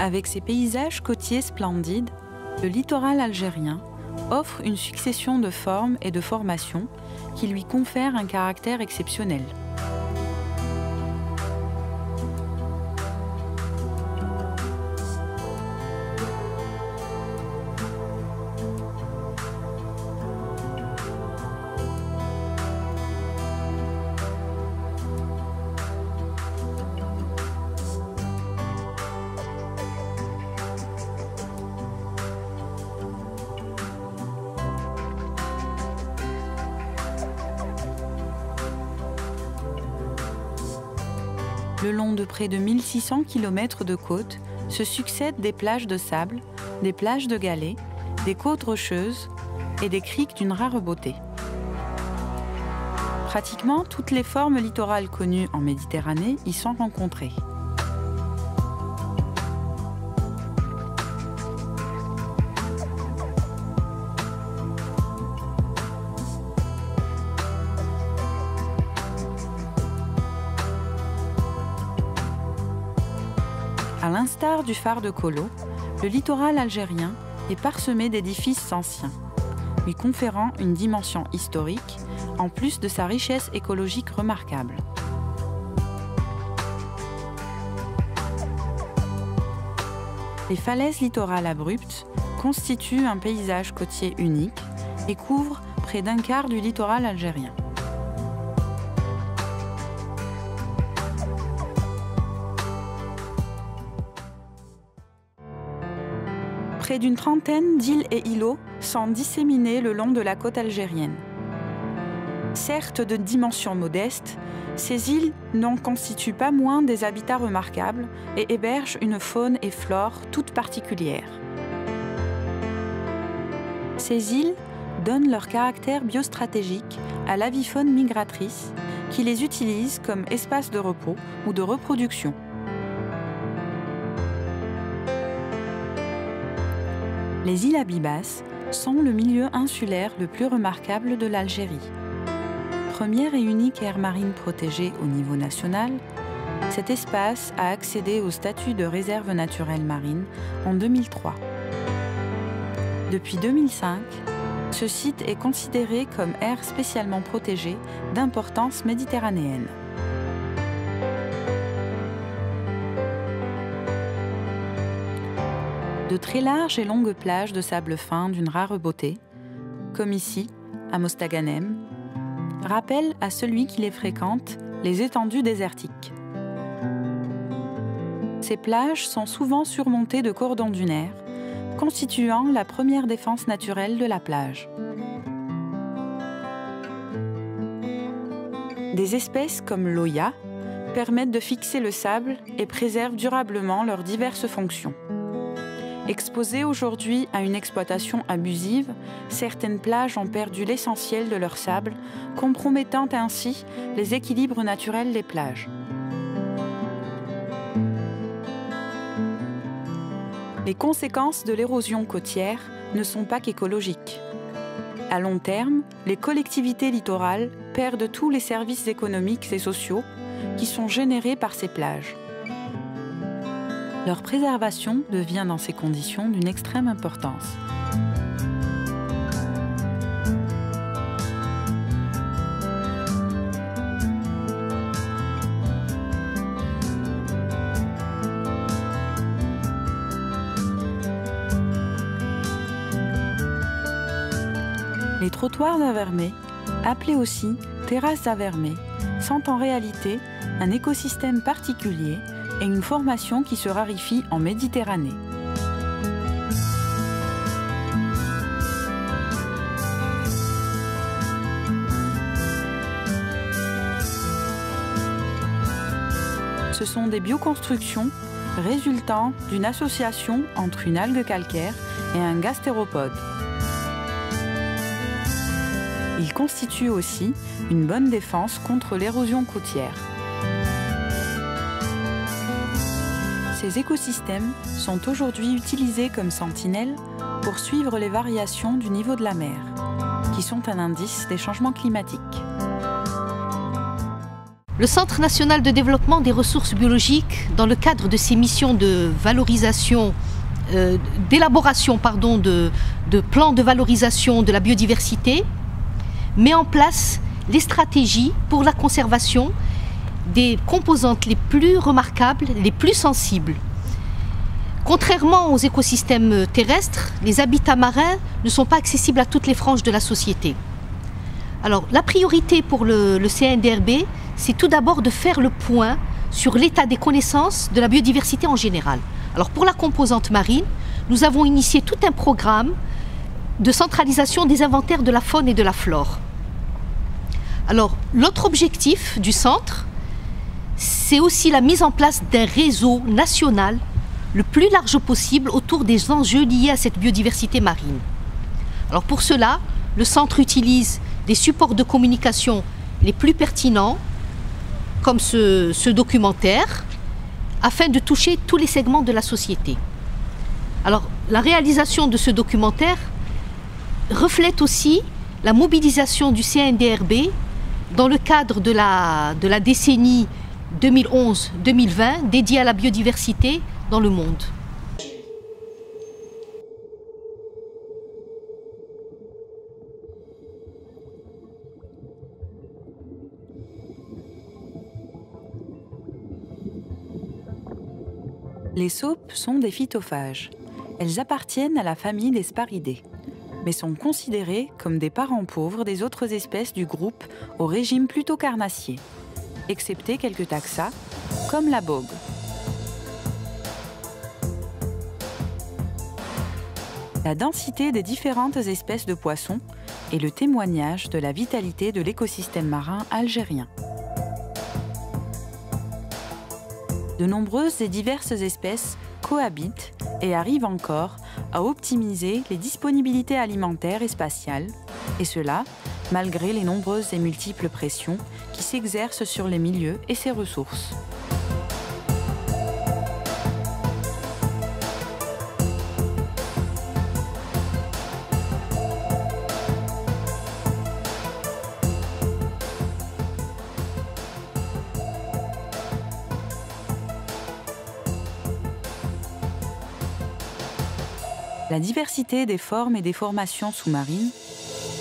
Avec ses paysages côtiers splendides, le littoral algérien offre une succession de formes et de formations qui lui confèrent un caractère exceptionnel. Le long de près de 1600 km de côte se succèdent des plages de sable, des plages de galets, des côtes rocheuses et des criques d'une rare beauté. Pratiquement toutes les formes littorales connues en Méditerranée y sont rencontrées. À l'instar du phare de Colo, le littoral algérien est parsemé d'édifices anciens, lui conférant une dimension historique en plus de sa richesse écologique remarquable. Les falaises littorales abruptes constituent un paysage côtier unique et couvrent près d'un quart du littoral algérien. Près d'une trentaine d'îles et îlots sont disséminés le long de la côte algérienne. Certes de dimensions modestes, ces îles n'en constituent pas moins des habitats remarquables et hébergent une faune et flore toutes particulières. Ces îles donnent leur caractère biostratégique à l'avifaune migratrice qui les utilise comme espace de repos ou de reproduction. Les îles Abibas sont le milieu insulaire le plus remarquable de l'Algérie. Première et unique aire marine protégée au niveau national, cet espace a accédé au statut de réserve naturelle marine en 2003. Depuis 2005, ce site est considéré comme aire spécialement protégée d'importance méditerranéenne. De très larges et longues plages de sable fin d'une rare beauté, comme ici, à Mostaganem, rappellent à celui qui les fréquente les étendues désertiques. Ces plages sont souvent surmontées de cordons dunaires, constituant la première défense naturelle de la plage. Des espèces comme l'oya permettent de fixer le sable et préservent durablement leurs diverses fonctions. Exposées aujourd'hui à une exploitation abusive, certaines plages ont perdu l'essentiel de leur sable, compromettant ainsi les équilibres naturels des plages. Les conséquences de l'érosion côtière ne sont pas qu'écologiques. À long terme, les collectivités littorales perdent tous les services économiques et sociaux qui sont générés par ces plages. Leur préservation devient dans ces conditions d'une extrême importance. Les trottoirs d'Avermé, appelés aussi terrasses d'Avermé, sont en réalité un écosystème particulier et une formation qui se raréfie en Méditerranée. Ce sont des bioconstructions résultant d'une association entre une algue calcaire et un gastéropode. Ils constituent aussi une bonne défense contre l'érosion côtière. Ces écosystèmes sont aujourd'hui utilisés comme sentinelles pour suivre les variations du niveau de la mer, qui sont un indice des changements climatiques. Le Centre national de développement des ressources biologiques, dans le cadre de ses missions de valorisation, euh, d'élaboration de, de plans de valorisation de la biodiversité, met en place les stratégies pour la conservation des composantes les plus remarquables, les plus sensibles. Contrairement aux écosystèmes terrestres, les habitats marins ne sont pas accessibles à toutes les franges de la société. Alors, la priorité pour le, CNDRB, c'est tout d'abord de faire le point sur l'état des connaissances de la biodiversité en général. Alors, pour la composante marine, nous avons initié tout un programme de centralisation des inventaires de la faune et de la flore. Alors, l'autre objectif du centre, c'est aussi la mise en place d'un réseau national le plus large possible autour des enjeux liés à cette biodiversité marine. Alors pour cela, le centre utilise des supports de communication les plus pertinents, comme ce, documentaire, afin de toucher tous les segments de la société. Alors la réalisation de ce documentaire reflète aussi la mobilisation du CNDRB dans le cadre de la décennie 2011-2020 dédiée à la biodiversité dans le monde. Les saupes sont des phytophages. Elles appartiennent à la famille des sparidés, mais sont considérées comme des parents pauvres des autres espèces du groupe au régime plutôt carnassier, excepté quelques taxa, comme la bogue. La densité des différentes espèces de poissons est le témoignage de la vitalité de l'écosystème marin algérien. De nombreuses et diverses espèces cohabitent et arrivent encore à optimiser les disponibilités alimentaires et spatiales, et cela malgré les nombreuses et multiples pressions qui s'exercent sur les milieux et ses ressources. La diversité des formes et des formations sous-marines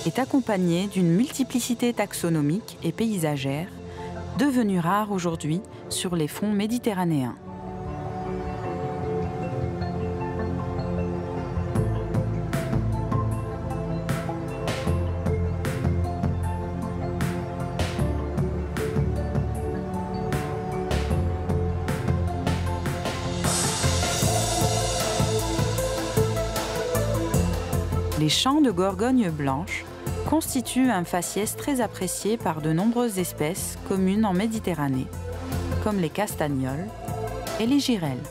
est accompagnée d'une multiplicité taxonomique et paysagère devenue rare aujourd'hui sur les fonds méditerranéens. Les champs de gorgogne blanche constituent un faciès très apprécié par de nombreuses espèces communes en Méditerranée, comme les castagnols et les girelles.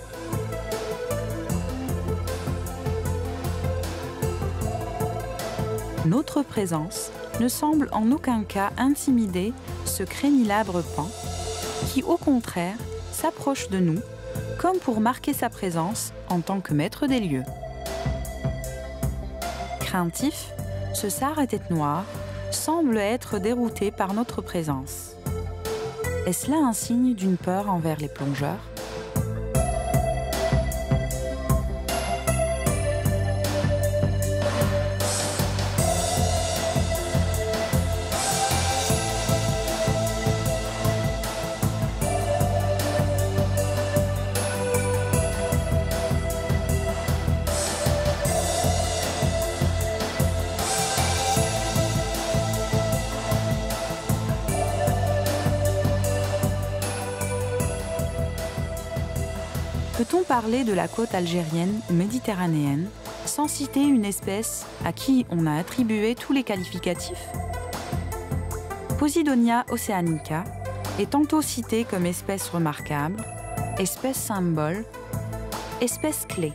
Notre présence ne semble en aucun cas intimider ce crénilabre pan, qui au contraire s'approche de nous comme pour marquer sa présence en tant que maître des lieux. Craintif, ce sar à tête noire semble être dérouté par notre présence. Est-ce là un signe d'une peur envers les plongeurs? De la côte algérienne méditerranéenne sans citer une espèce à qui on a attribué tous les qualificatifs Posidonia oceanica est tantôt citée comme espèce remarquable, espèce symbole, espèce clé.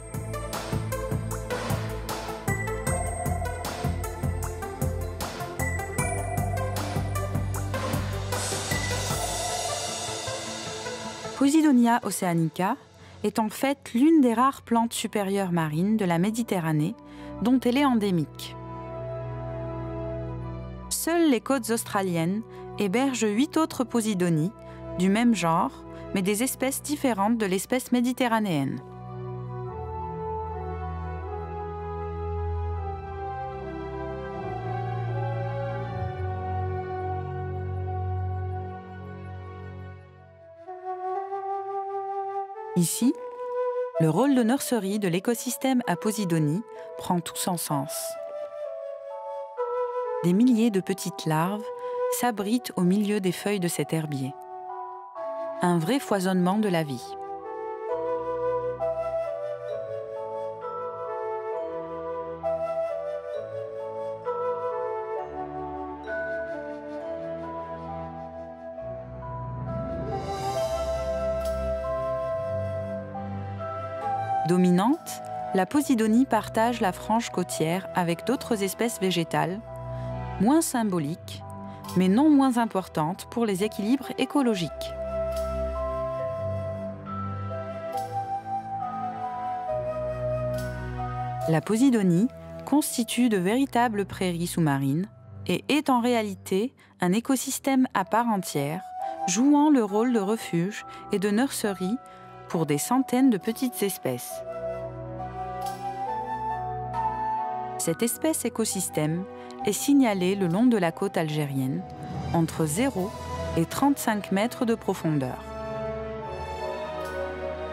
Posidonia oceanica est en fait l'une des rares plantes supérieures marines de la Méditerranée dont elle est endémique. Seules les côtes australiennes hébergent huit autres posidonies, du même genre, mais des espèces différentes de l'espèce méditerranéenne. Ici, le rôle de nurserie de l'écosystème à Posidonie prend tout son sens. Des milliers de petites larves s'abritent au milieu des feuilles de cet herbier. Un vrai foisonnement de la vie. La Posidonie partage la frange côtière avec d'autres espèces végétales, moins symboliques, mais non moins importantes pour les équilibres écologiques. La Posidonie constitue de véritables prairies sous-marines et est en réalité un écosystème à part entière, jouant le rôle de refuge et de nurserie pour des centaines de petites espèces. Cette espèce écosystème est signalée le long de la côte algérienne, entre 0 et 35 mètres de profondeur.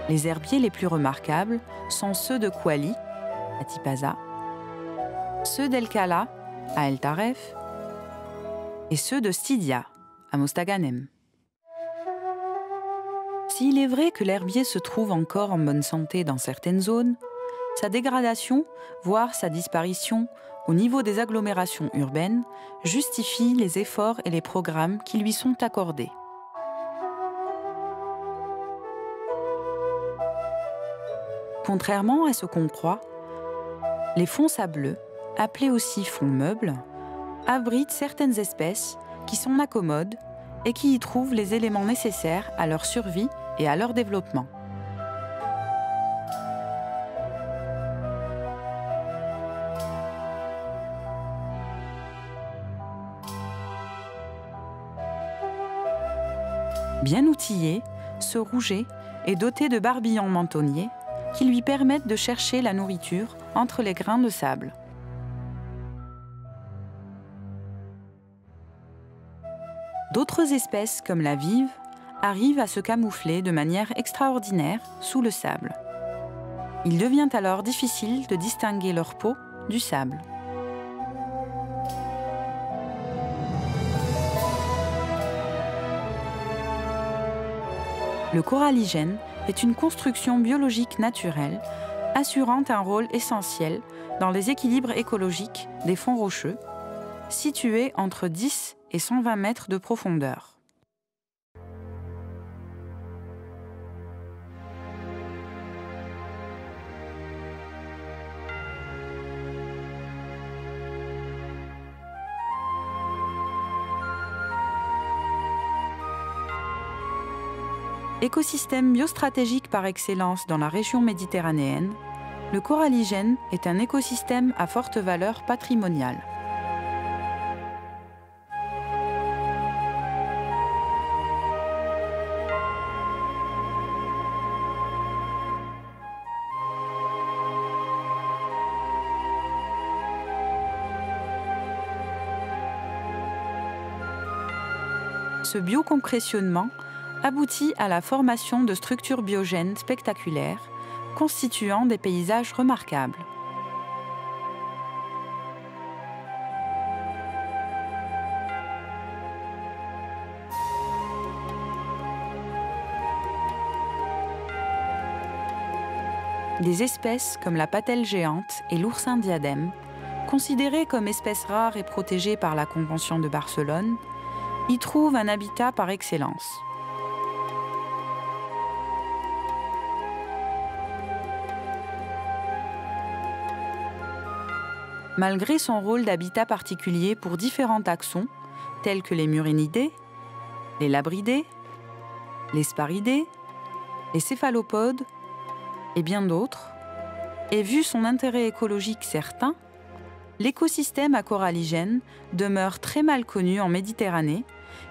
Les herbiers les plus remarquables sont ceux de Kouali, à Tipaza, ceux d'El Kala, à El Taref, et ceux de Stidia, à Mostaganem. S'il est vrai que l'herbier se trouve encore en bonne santé dans certaines zones, sa dégradation, voire sa disparition au niveau des agglomérations urbaines, justifie les efforts et les programmes qui lui sont accordés. Contrairement à ce qu'on croit, les fonds sableux, appelés aussi fonds meubles, abritent certaines espèces qui sont accommodes et qui y trouvent les éléments nécessaires à leur survie et à leur développement. Bien outillé, ce rouget est doté de barbillons mentonniers qui lui permettent de chercher la nourriture entre les grains de sable. D'autres espèces, comme la vive, arrivent à se camoufler de manière extraordinaire sous le sable. Il devient alors difficile de distinguer leur peau du sable. Le coralligène est une construction biologique naturelle assurant un rôle essentiel dans les équilibres écologiques des fonds rocheux, situés entre 10 et 120 mètres de profondeur. Écosystème biostratégique par excellence dans la région méditerranéenne, le coralligène est un écosystème à forte valeur patrimoniale. Ce biocompressionnement aboutit à la formation de structures biogènes spectaculaires, constituant des paysages remarquables. Des espèces comme la patelle géante et l'oursin diadème, considérées comme espèces rares et protégées par la Convention de Barcelone, y trouvent un habitat par excellence. malgré son rôle d'habitat particulier pour différents taxons, tels que les murinidés, les labridés, les sparidés, les céphalopodes et bien d'autres, et vu son intérêt écologique certain, l'écosystème à coralligène demeure très mal connu en Méditerranée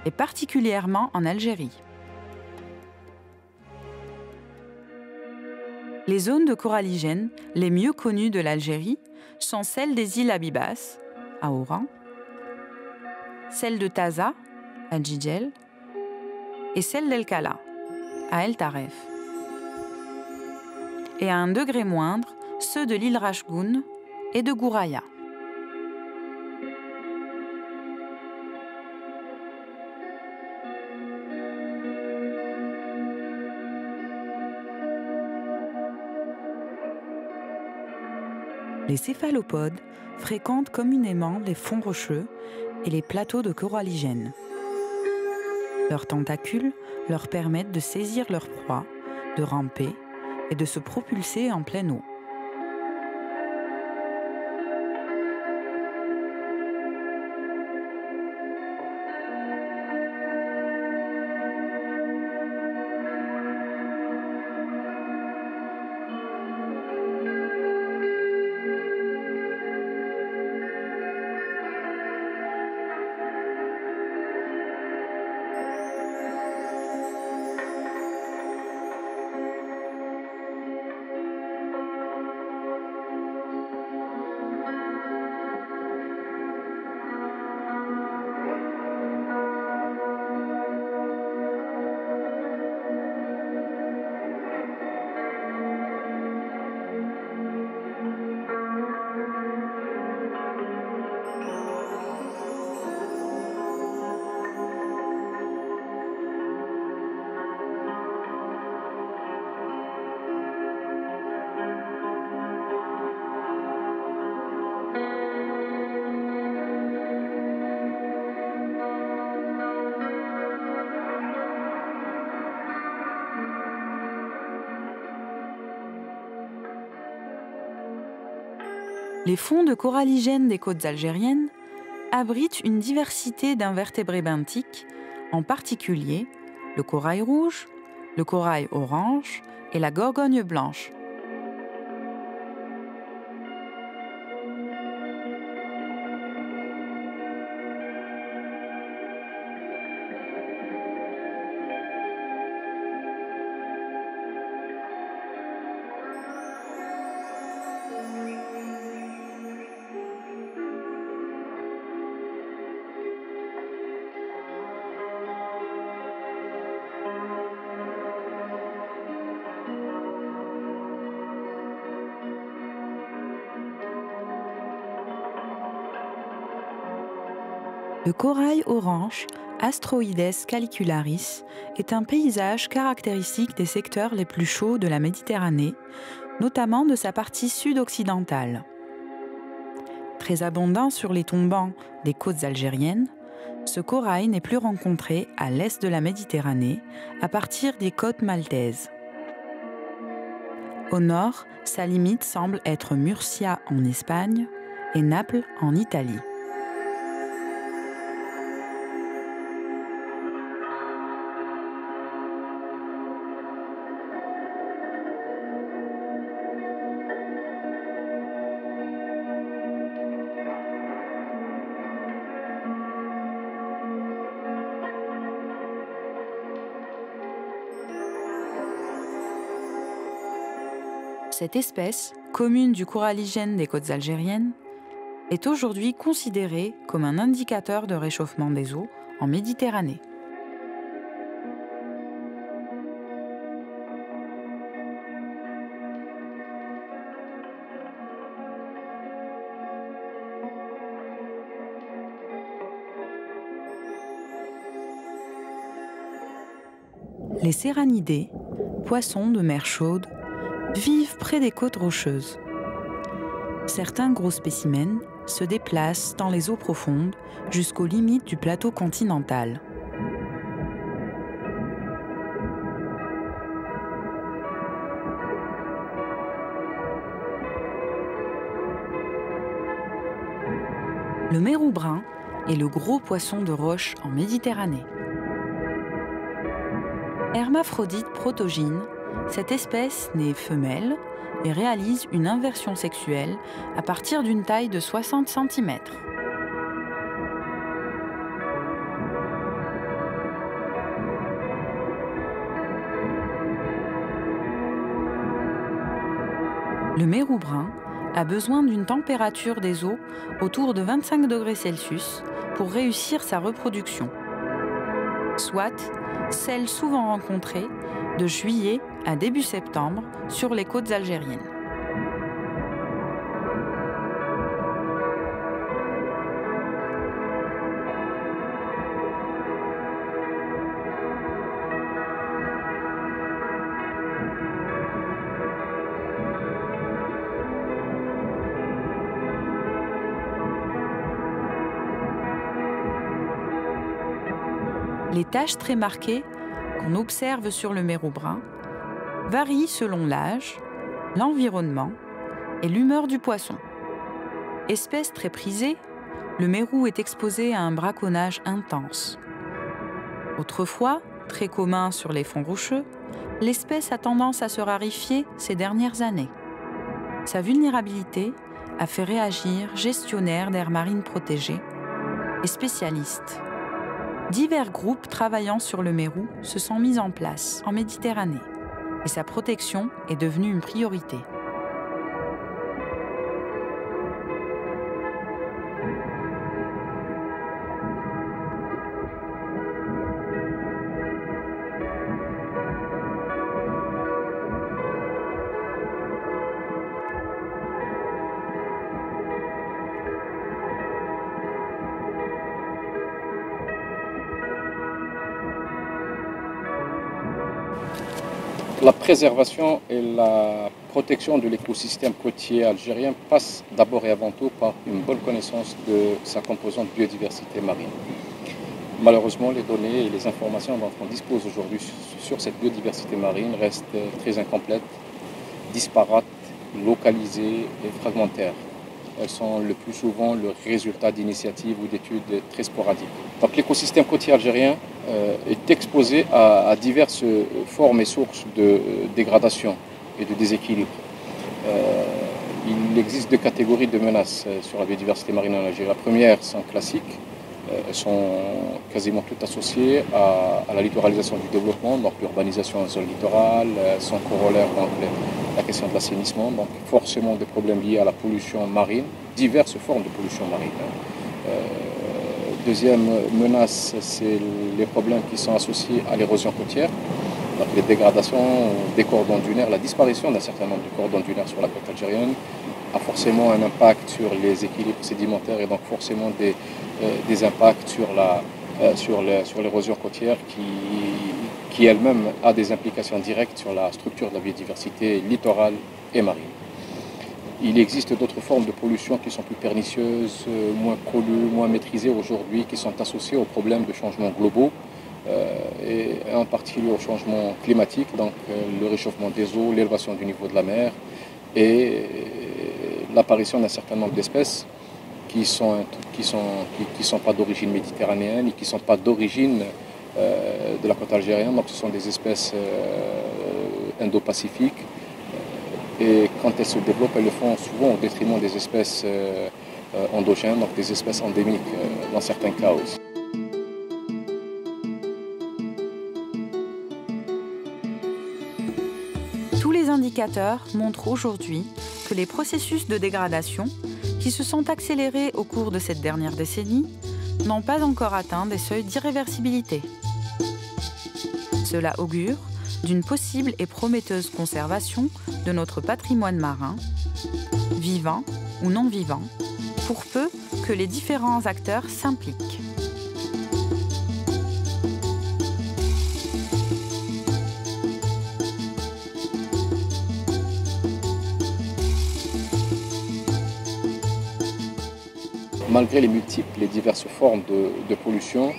et particulièrement en Algérie. Les zones de coralligène les mieux connues de l'Algérie sont celles des îles Abibas, à Oran, celles de Taza, à Djidjel, et celles d'El Kala, à El Taref. Et à un degré moindre, ceux de l'île Rashgoun et de Gouraya. Les céphalopodes fréquentent communément les fonds rocheux et les plateaux de coralligènes. Leurs tentacules leur permettent de saisir leur proie, de ramper et de se propulser en pleine eau. Les fonds de coralligènes des côtes algériennes abritent une diversité d'invertébrés benthiques, en particulier le corail rouge, le corail orange et la gorgogne blanche. Le corail orange, Astroides calicularis, est un paysage caractéristique des secteurs les plus chauds de la Méditerranée, notamment de sa partie sud-occidentale. Très abondant sur les tombants des côtes algériennes, ce corail n'est plus rencontré à l'est de la Méditerranée, à partir des côtes maltaises. Au nord, sa limite semble être Murcia en Espagne et Naples en Italie. Cette espèce, commune du coralligène des côtes algériennes, est aujourd'hui considérée comme un indicateur de réchauffement des eaux en Méditerranée. Les séranidés, poissons de mer chaude, vivent près des côtes rocheuses. Certains gros spécimens se déplacent dans les eaux profondes jusqu'aux limites du plateau continental. Le mérou brun est le gros poisson de roche en Méditerranée. Hermaphrodite protogyne, cette espèce naît femelle et réalise une inversion sexuelle à partir d'une taille de 60 cm. Le mérou brun a besoin d'une température des eaux autour de 25 degrés Celsius pour réussir sa reproduction, soit celle souvent rencontrée de juillet à début septembre sur les côtes algériennes. Les taches très marquées qu'on observe sur le mérou brun varient selon l'âge, l'environnement et l'humeur du poisson. Espèce très prisée, le mérou est exposé à un braconnage intense. Autrefois, très commun sur les fonds rocheux, l'espèce a tendance à se rarifier ces dernières années. Sa vulnérabilité a fait réagir gestionnaires d'aires marines protégées et spécialistes divers groupes travaillant sur le Mérou se sont mis en place en Méditerranée et sa protection est devenue une priorité. Préservation et la protection de l'écosystème côtier algérien passe d'abord et avant tout par une bonne connaissance de sa composante biodiversité marine. Malheureusement, les données et les informations dont on dispose aujourd'hui sur cette biodiversité marine restent très incomplètes, disparates, localisées et fragmentaires. Elles sont le plus souvent le résultat d'initiatives ou d'études très sporadiques. L'écosystème côtier algérien euh, est exposé à, diverses formes et sources de euh, dégradation et de déséquilibre. Euh, il existe deux catégories de menaces sur la biodiversité marine en Algérie. La première sont classiques, elles sont quasiment toutes associées à, la littoralisation du développement, donc l'urbanisation en zone littorale, son corollaire, donc la question de l'assainissement, donc forcément des problèmes liés à la pollution marine, diverses formes de pollution marine. Hein. Deuxième menace, c'est les problèmes qui sont associés à l'érosion côtière, donc les dégradations des cordons dunaires, la disparition d'un certain nombre de cordons dunaires sur la côte algérienne a forcément un impact sur les équilibres sédimentaires et donc forcément des, euh, impacts sur la, euh, sur l'érosion côtière qui, qui elle-même a des implications directes sur la structure de la biodiversité littorale et marine. Il existe d'autres formes de pollution qui sont plus pernicieuses, euh, moins connues, moins maîtrisées aujourd'hui, qui sont associées aux problèmes de changements globaux, euh, et en particulier au changement climatique, donc le réchauffement des eaux, l'élévation du niveau de la mer et l'apparition d'un certain nombre d'espèces qui ne sont, qui sont, qui, sont pas d'origine méditerranéenne et qui ne sont pas d'origine de la côte algérienne. Donc ce sont des espèces indo-pacifiques et quand elles se développent, elles le font souvent au détriment des espèces euh, euh, endogènes, donc des espèces endémiques euh, dans certains cas aussi. Tous les indicateurs montrent aujourd'hui que les processus de dégradation, qui se sont accélérés au cours de cette dernière décennie, n'ont pas encore atteint des seuils d'irréversibilité. Cela augure d'une possible et prometteuse conservation de notre patrimoine marin, vivant ou non vivant, pour peu que les différents acteurs s'impliquent. Malgré les multiples et diverses formes de, pollution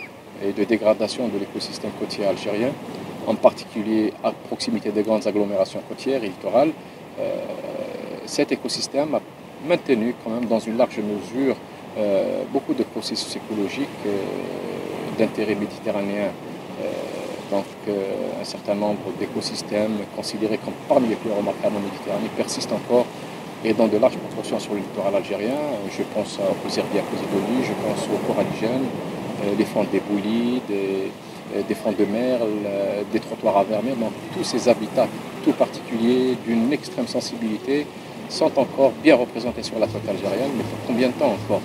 et de dégradation de l'écosystème côtier algérien, en particulier à proximité des grandes agglomérations côtières et littorales, euh, cet écosystème a maintenu quand même dans une large mesure euh, beaucoup de processus écologiques euh, d'intérêt méditerranéen. donc un certain nombre d'écosystèmes considérés comme parmi les plus remarquables en Méditerranée persistent encore et dans de larges proportions sur le littoral algérien. Je pense aux herbiers posidonie, je pense aux coralligènes, les fonds d'éboulis, des, euh, des fonds de mer, des trottoirs à vermeer, donc tous ces habitats tout particuliers d'une extrême sensibilité sont encore bien représentés sur la côte algérienne, mais pour combien de temps encore?